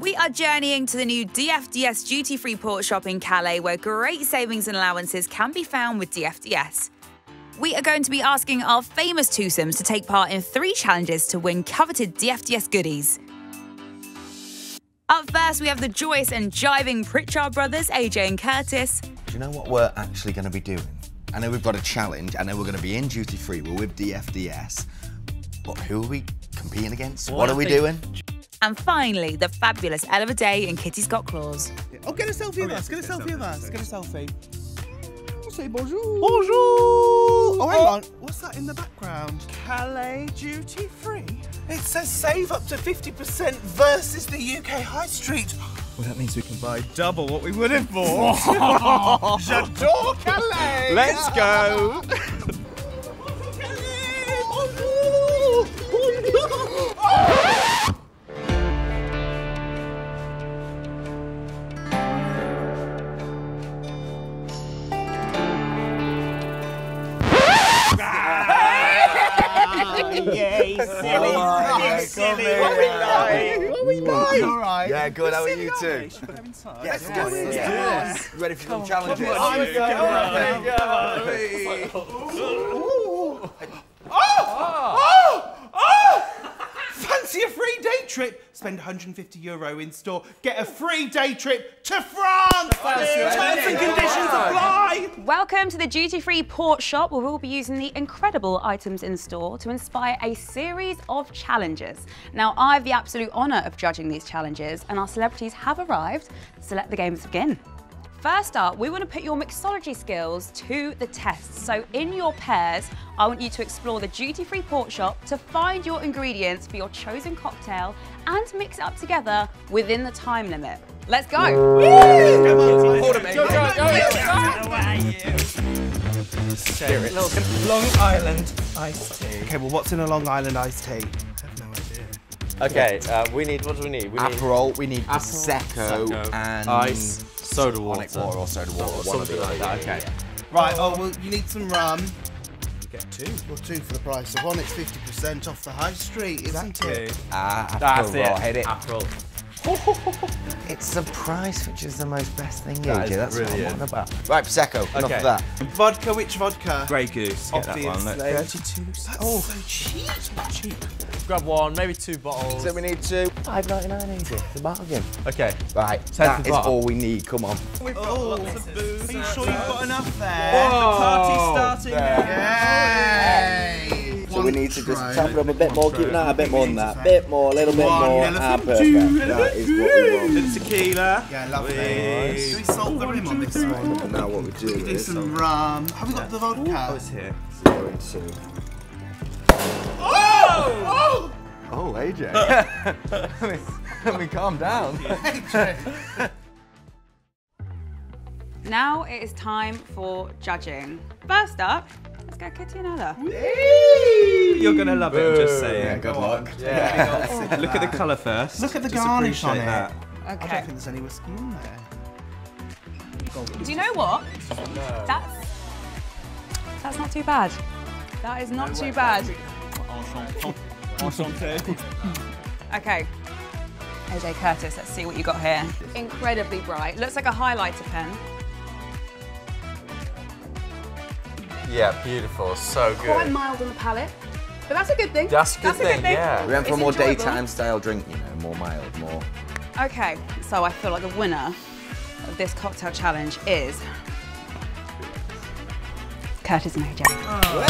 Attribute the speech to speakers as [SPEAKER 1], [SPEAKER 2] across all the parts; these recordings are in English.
[SPEAKER 1] We are journeying to the new DFDS duty free port shop in Calais, where great savings and allowances can be found with DFDS. We are going to be asking our famous twosomes to take part in three challenges to win coveted DFDS goodies. Up first, we have the joyous and jiving Pritchard brothers, AJ and Curtis.
[SPEAKER 2] Do you know what we're actually going to be doing? I know we've got a challenge. I know we're going to be in duty free. We're with DFDS. But who are we competing against?
[SPEAKER 3] Well,
[SPEAKER 2] what
[SPEAKER 3] I
[SPEAKER 2] are we
[SPEAKER 3] think-
[SPEAKER 2] doing?
[SPEAKER 1] And finally, the fabulous Ella Vaday and Kitty Scott Claus.
[SPEAKER 4] Oh, get a selfie oh, of
[SPEAKER 3] yeah,
[SPEAKER 4] us. Get a selfie of
[SPEAKER 3] selfie,
[SPEAKER 4] us. Get a selfie. Oh, say bonjour.
[SPEAKER 2] Bonjour!
[SPEAKER 4] Oh, hang oh. on. What's that in the background? Calais duty free. It says save up to 50% versus the UK high street. Well, that means we can buy double what we would have bought. J'adore Calais.
[SPEAKER 2] Let's go!
[SPEAKER 4] silly.
[SPEAKER 2] on,
[SPEAKER 4] silly.
[SPEAKER 2] come
[SPEAKER 4] What we
[SPEAKER 2] here.
[SPEAKER 4] like? What we like? All right.
[SPEAKER 2] Yeah, good. How are you two?
[SPEAKER 4] Let's go inside.
[SPEAKER 2] Yes,
[SPEAKER 4] Let's go
[SPEAKER 2] yes,
[SPEAKER 4] inside.
[SPEAKER 2] yes. You ready for some challenges?
[SPEAKER 4] Oh! Oh! Fancy a free day trip? Spend 150 euro in store. Get a free day trip to France. Terms and conditions apply.
[SPEAKER 5] Welcome to the duty free port shop where we'll be using the incredible items in store to inspire a series of challenges. Now, I have the absolute honour of judging these challenges, and our celebrities have arrived, so let the games begin. First up, we want to put your mixology skills to the test. So, in your pairs, I want you to explore the duty free port shop to find your ingredients for your chosen cocktail and mix it up together within the time limit. Let's go!
[SPEAKER 2] Hold a minute.
[SPEAKER 4] Long Island iced tea. Okay, well, what's in a Long Island iced tea? I have no idea.
[SPEAKER 3] Okay, uh, we need, what do we need? We need
[SPEAKER 2] Aperol, we need
[SPEAKER 3] Aperol,
[SPEAKER 2] Prosecco,
[SPEAKER 3] Prosecco,
[SPEAKER 2] and
[SPEAKER 3] ice, soda water.
[SPEAKER 2] tonic water or soda water. one of
[SPEAKER 3] something
[SPEAKER 2] the-
[SPEAKER 3] like that, okay.
[SPEAKER 4] Right, oh, well, you need some rum. You get two. Well, two for the price of one. It's 50% off the high street, isn't it?
[SPEAKER 2] Ah,
[SPEAKER 3] That's
[SPEAKER 2] Aperol,
[SPEAKER 3] it.
[SPEAKER 2] hit it.
[SPEAKER 3] Aperol.
[SPEAKER 2] It's the price which is the most best thing,
[SPEAKER 3] That
[SPEAKER 2] AJ.
[SPEAKER 3] is
[SPEAKER 2] That's what I'm
[SPEAKER 3] brilliant.
[SPEAKER 2] on about. Right, Prosecco, enough
[SPEAKER 3] Okay.
[SPEAKER 2] of that.
[SPEAKER 4] Vodka, which vodka?
[SPEAKER 3] Grey Goose, get that one.
[SPEAKER 4] Obviously. 32. That's oh. so cheap. cheap.
[SPEAKER 3] grab one, maybe two bottles.
[SPEAKER 2] So we need two. Five ninety nine, AJ. It's a bargain.
[SPEAKER 3] Okay.
[SPEAKER 2] Right,
[SPEAKER 3] Ten
[SPEAKER 2] that
[SPEAKER 3] for
[SPEAKER 2] is
[SPEAKER 3] bottle.
[SPEAKER 2] all we need. Come on.
[SPEAKER 4] Oh, are you sure you've got enough there? The party's starting now. Yay!
[SPEAKER 6] So we need to just tap it up a bit more, keep it out a bit more than that. Bit more, a little bit
[SPEAKER 4] One
[SPEAKER 6] more.
[SPEAKER 4] elephant,
[SPEAKER 6] Ah,
[SPEAKER 4] two
[SPEAKER 6] perfect. That is what we want.
[SPEAKER 4] Bit tequila. Yeah, lovely. Do we salt the rim on this one?
[SPEAKER 6] And now what we do
[SPEAKER 4] Do
[SPEAKER 6] is
[SPEAKER 4] some rum. Have we got the vodka?
[SPEAKER 3] It's here.
[SPEAKER 6] going to
[SPEAKER 4] Oh!
[SPEAKER 2] Oh, AJ. Let me calm down.
[SPEAKER 5] Now it is time for judging. First up, let's go Kitty and Ella.
[SPEAKER 3] You're gonna love it, I'm just saying.
[SPEAKER 2] Yeah, good luck.
[SPEAKER 3] Look at the oh, colour first.
[SPEAKER 4] Look at the
[SPEAKER 3] Just
[SPEAKER 4] garnish on
[SPEAKER 3] appreciate
[SPEAKER 4] it.
[SPEAKER 3] that.
[SPEAKER 4] I don't think there's any whiskey in there.
[SPEAKER 5] Do you know what? That's that's not too bad. That is not too bad. Okay. AJ Curtis, let's see what you got here. Incredibly bright. Looks like a highlighter pen.
[SPEAKER 3] Yeah, beautiful. So good.
[SPEAKER 5] Quite mild on the palate. But that's a good thing.
[SPEAKER 3] That's a good thing, yeah.
[SPEAKER 2] We went for a more
[SPEAKER 5] enjoyable.
[SPEAKER 2] daytime style drink, you know, more mild, more.
[SPEAKER 5] Okay, so I feel like the winner of this cocktail challenge is Curtis and AJ. Oh.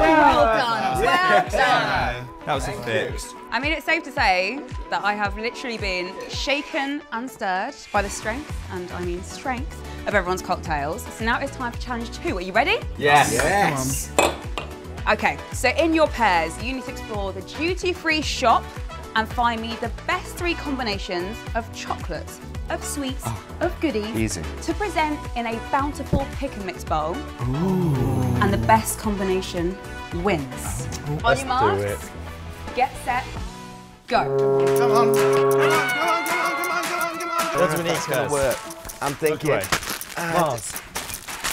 [SPEAKER 5] Well done. Well done.
[SPEAKER 3] That was a fix.
[SPEAKER 5] I mean, it's safe to say that I have literally been shaken and stirred by the strength, and I mean strength, of everyone's cocktails. So now it's time for challenge two. Are you ready?
[SPEAKER 3] Yes.
[SPEAKER 2] Yes.
[SPEAKER 5] Okay, so in your pairs, you need to explore the duty-free shop and find me the best three combinations of chocolates, of sweets, oh. of goodies
[SPEAKER 2] Easy.
[SPEAKER 5] to present in a bountiful pick and mix bowl. Ooh. And the best combination wins. Oh, on
[SPEAKER 3] Let's
[SPEAKER 5] your
[SPEAKER 3] do
[SPEAKER 5] marks,
[SPEAKER 3] it.
[SPEAKER 5] Get set, go.
[SPEAKER 4] Come on. Come on, come on, come on, come on, come on, come on.
[SPEAKER 3] What do we need,
[SPEAKER 2] That's gonna
[SPEAKER 3] Kurt?
[SPEAKER 2] work. I'm thinking.
[SPEAKER 3] away. Mars.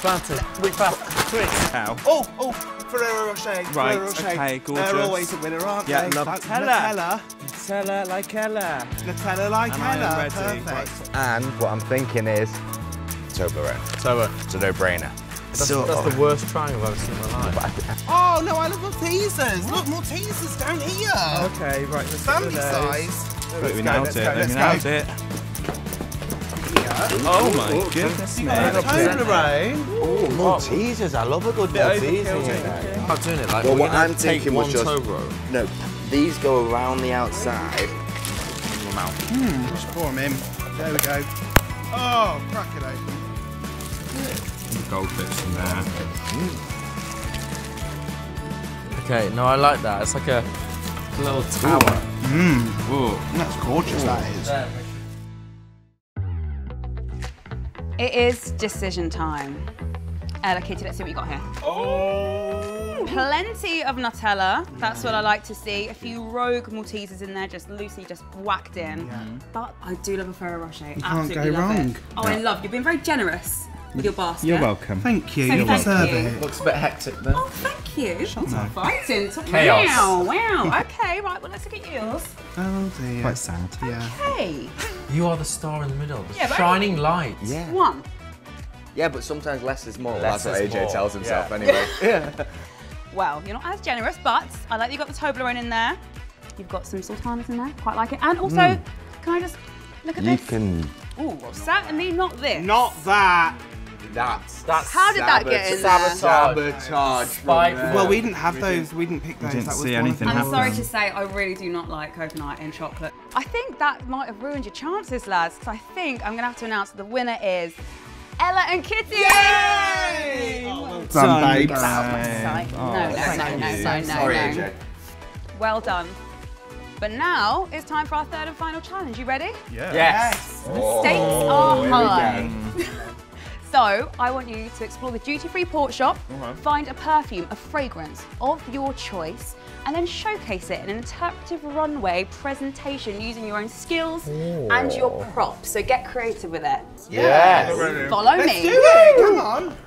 [SPEAKER 3] Planted. We fast. Twix. Ow.
[SPEAKER 4] Oh, oh, Ferrero Rocher.
[SPEAKER 3] Right,
[SPEAKER 4] Ferrero Rocher.
[SPEAKER 3] okay, gorgeous.
[SPEAKER 4] They're always a winner, aren't
[SPEAKER 3] Yeah,
[SPEAKER 4] they?
[SPEAKER 3] love
[SPEAKER 4] Like
[SPEAKER 3] Nutella.
[SPEAKER 4] Nutella.
[SPEAKER 3] Ella like Ella.
[SPEAKER 4] Nutella like
[SPEAKER 3] And I am
[SPEAKER 4] Ella.
[SPEAKER 3] ready.
[SPEAKER 4] Perfect.
[SPEAKER 2] And what I'm thinking is Toblerone.
[SPEAKER 3] So, uh,
[SPEAKER 2] It's a no-brainer.
[SPEAKER 3] That's,
[SPEAKER 2] So-
[SPEAKER 3] that's the worst triangle I've ever seen in my life.
[SPEAKER 4] Oh no, I love Maltesers. Look, Maltesers down here.
[SPEAKER 3] Okay, right. Let's
[SPEAKER 4] Family size.
[SPEAKER 3] Wait, we
[SPEAKER 4] go,
[SPEAKER 3] nailed
[SPEAKER 4] let's
[SPEAKER 3] it.
[SPEAKER 4] go,
[SPEAKER 3] we
[SPEAKER 4] let's
[SPEAKER 3] nailed
[SPEAKER 4] go.
[SPEAKER 3] it. Oh my goodness me.
[SPEAKER 4] Toblerone.
[SPEAKER 2] Oh, Maltesers. I love a good Malteser.
[SPEAKER 3] I'm not doing it like
[SPEAKER 2] Well,
[SPEAKER 3] we're
[SPEAKER 2] what I'm
[SPEAKER 3] take
[SPEAKER 2] thinking was just-
[SPEAKER 3] Toblerone.
[SPEAKER 2] No, these go around the outside. in your mouth.
[SPEAKER 4] Just pour them in. There we go. Oh, crack it open.
[SPEAKER 3] The gold bits in there. Okay, no, I like that. It's like a little tower. Mm. Ooh.
[SPEAKER 4] That's gorgeous, that is.
[SPEAKER 5] It is decision time. Ella, Kitty, let's see what you got here.
[SPEAKER 4] Oh.
[SPEAKER 5] Plenty of Nutella. That's what I like to see. A few rogue Maltesers in there, just loosely just whacked in. But I do love a Ferrero Rocher. You
[SPEAKER 4] can't go wrong.
[SPEAKER 5] It. Oh, I love. You've been very generous with your basket.
[SPEAKER 3] You're welcome.
[SPEAKER 4] Thank you.
[SPEAKER 5] So
[SPEAKER 4] you
[SPEAKER 5] thank
[SPEAKER 4] deserve
[SPEAKER 5] you.
[SPEAKER 4] it.
[SPEAKER 3] Looks a bit hectic then.
[SPEAKER 5] Oh, thank you. Shots are fighting.
[SPEAKER 3] Chaos.
[SPEAKER 5] Wow, wow. Okay, right. Well, let's look at yours.
[SPEAKER 4] Oh dear.
[SPEAKER 3] Quite sad.
[SPEAKER 4] Yeah.
[SPEAKER 5] Hey,
[SPEAKER 3] You are the star in the middle. The
[SPEAKER 5] Yeah, but-
[SPEAKER 3] shining light.
[SPEAKER 2] Yeah.
[SPEAKER 5] one.
[SPEAKER 2] Yeah, but sometimes less is more.
[SPEAKER 3] Less
[SPEAKER 2] That's what AJ
[SPEAKER 3] more,
[SPEAKER 2] tells himself
[SPEAKER 3] yeah.
[SPEAKER 2] anyway. Yeah.
[SPEAKER 5] Well, you're not as generous, but I like that you got the Toblerone in there. You've got some sultanas in there. Quite like it. And also, hmm. can I just look at
[SPEAKER 2] you
[SPEAKER 5] this?
[SPEAKER 2] You can.
[SPEAKER 5] Ooh, well, certainly not this.
[SPEAKER 4] Not that.
[SPEAKER 2] That's
[SPEAKER 3] That's
[SPEAKER 5] How did that get in there?
[SPEAKER 3] Sabotage.
[SPEAKER 2] sabotage.
[SPEAKER 3] Spike.
[SPEAKER 4] Well, we didn't have those. We didn't pick those.
[SPEAKER 3] We didn't
[SPEAKER 4] that was
[SPEAKER 3] see anything.
[SPEAKER 5] I'm sorry to say, I really do not like coconut in chocolate. I think that might have ruined your chances, lads. So I think I'm going to have to announce that the winner is Ella and Kitty. Yay!
[SPEAKER 4] Done, babes.
[SPEAKER 5] Right. Oh, no, no, no, no, no, no,
[SPEAKER 2] Sorry,
[SPEAKER 5] no.
[SPEAKER 2] AJ.
[SPEAKER 5] Well done. But now it's time for our third and final challenge. You ready?
[SPEAKER 3] Yes.
[SPEAKER 5] The stakes oh, are high. so I want you to explore the duty-free port shop, find a perfume, a fragrance of your choice, and then showcase it in an interpretive runway presentation using your own skills and your props. So get creative with it.
[SPEAKER 3] Yes.
[SPEAKER 5] Follow
[SPEAKER 4] Let's
[SPEAKER 5] me.
[SPEAKER 4] do it. Come on.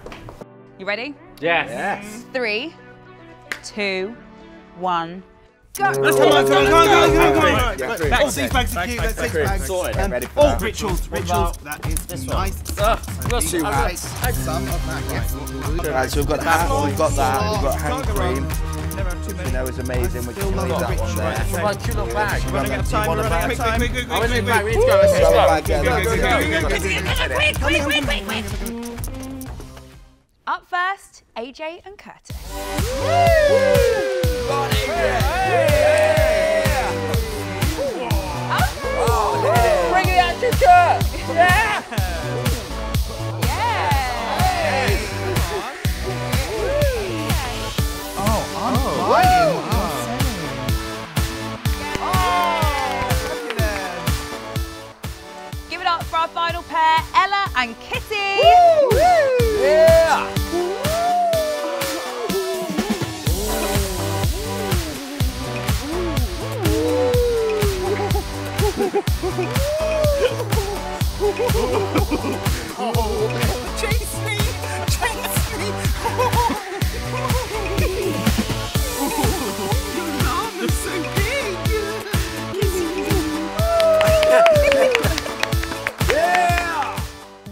[SPEAKER 5] You ready?
[SPEAKER 3] Yes.
[SPEAKER 2] Yes.
[SPEAKER 5] Three, two, one, Go!
[SPEAKER 4] Let's come on, come on, come on, come on, come on! Back seat, back seat, cute, let's take bags. Oh, rituals, rituals. That is nice.
[SPEAKER 3] Uh,
[SPEAKER 2] we'll.
[SPEAKER 4] Right,
[SPEAKER 2] so we've got that, we've got that, we've got hand cream. That was amazing. We can leave that one there.
[SPEAKER 3] We're going
[SPEAKER 4] to get a time.
[SPEAKER 3] We're
[SPEAKER 4] going to
[SPEAKER 3] get
[SPEAKER 4] a time.
[SPEAKER 3] I'm going to
[SPEAKER 4] move
[SPEAKER 3] back. We need to go. Let's
[SPEAKER 2] go. Quick,
[SPEAKER 3] quick,
[SPEAKER 2] quick, quick.
[SPEAKER 5] Up first, AJ and Curtis.
[SPEAKER 3] Woo! Caraca! Yeah!
[SPEAKER 4] É!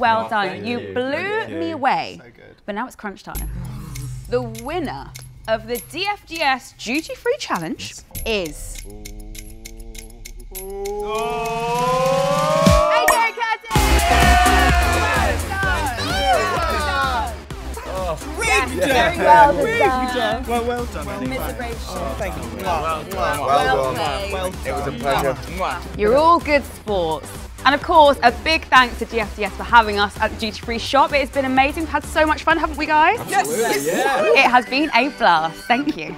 [SPEAKER 5] Well
[SPEAKER 3] Oh,
[SPEAKER 5] done. You
[SPEAKER 3] you.
[SPEAKER 5] blew
[SPEAKER 3] you.
[SPEAKER 5] me away.
[SPEAKER 4] So good.
[SPEAKER 5] But now it's crunch time. The winner of the DFDS Duty Free Challenge is. Oh! AJ Very well done.
[SPEAKER 4] Well, well done.
[SPEAKER 5] Mr. Brave oh,
[SPEAKER 4] Thank you.
[SPEAKER 2] Well
[SPEAKER 5] Well
[SPEAKER 2] done.
[SPEAKER 5] played.
[SPEAKER 2] It was a pleasure.
[SPEAKER 5] You're all good sports. And of course, a big thanks to DFDS for having us at the Duty Free Shop. It has been amazing. We've had so much fun, haven't we, guys?
[SPEAKER 4] Yes!
[SPEAKER 5] It has been a blast. Thank you.